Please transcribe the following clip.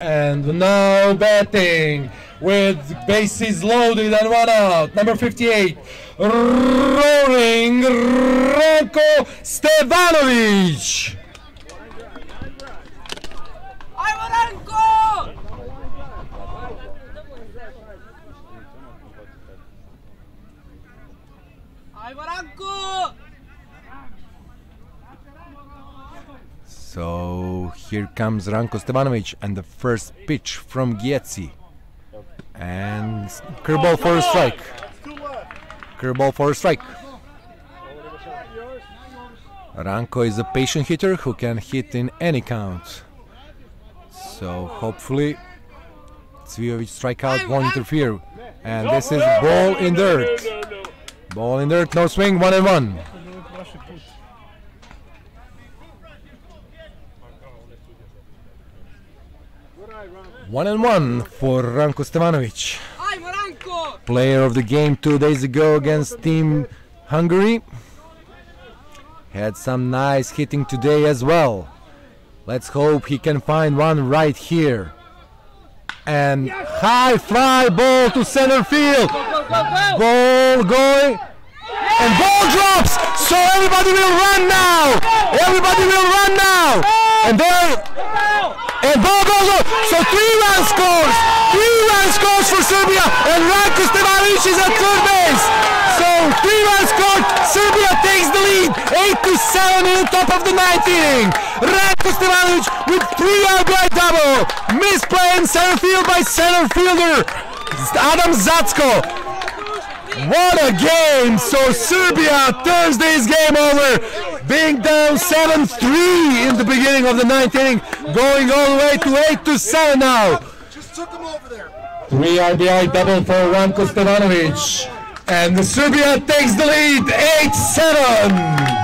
And now batting with bases loaded and one out. Number 58, rolling Ranko Stevanovic. Ajmo Ajmo Ranko! So here comes Ranko Stevanovic and the first pitch from Gietzi. And curveball for a strike. Curveball for a strike. Ranko is a patient hitter who can hit in any count. So hopefully Cvijovic strikeout won't interfere. And this is ball in dirt. Ball in dirt, no swing, one and one. One and one for Ranko Stevanovic. Player of the game two days ago against Team Hungary. Had some nice hitting today as well. Let's hope he can find one right here. And high fly ball to center field. Ball going. And ball drops. So everybody will run now. Everybody will run now. And there. And ball goes up. So three run scores. Three run scores for Serbia. And Ranko Stevanovic is at third base. So three runs scored. Serbia takes the lead. Eight to seven in the top of the ninth inning. Ranko Stevanovic with three RBI double. Misplay in center field by center fielder Adam Zatsko. What a game! So Serbia this game over, being down 7-3 in the beginning of the ninth inning, going all the way to 8 to 7 now. Three RBI double for Ranko Stevanovic, and Serbia takes the lead 8-7.